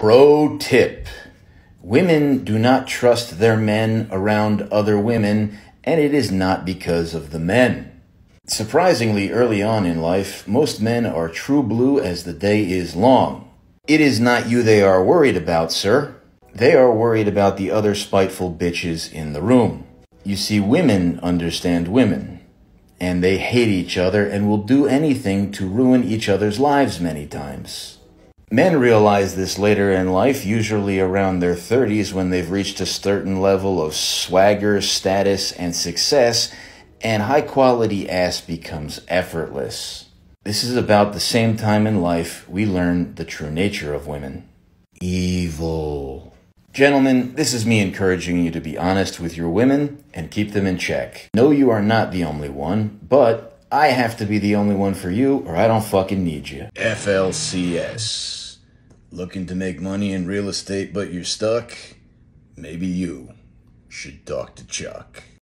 Pro tip Women do not trust their men around other women, and it is not because of the men. Surprisingly, early on in life, most men are true blue as the day is long. It is not you they are worried about, sir. They are worried about the other spiteful bitches in the room. You see, women understand women, and they hate each other and will do anything to ruin each other's lives many times. Men realize this later in life, usually around their 30s when they've reached a certain level of swagger, status, and success, and high quality ass becomes effortless. This is about the same time in life we learn the true nature of women. Evil. Gentlemen, this is me encouraging you to be honest with your women and keep them in check. No, you are not the only one, but I have to be the only one for you or I don't fucking need you. FLCS. Looking to make money in real estate, but you're stuck? Maybe you should talk to Chuck.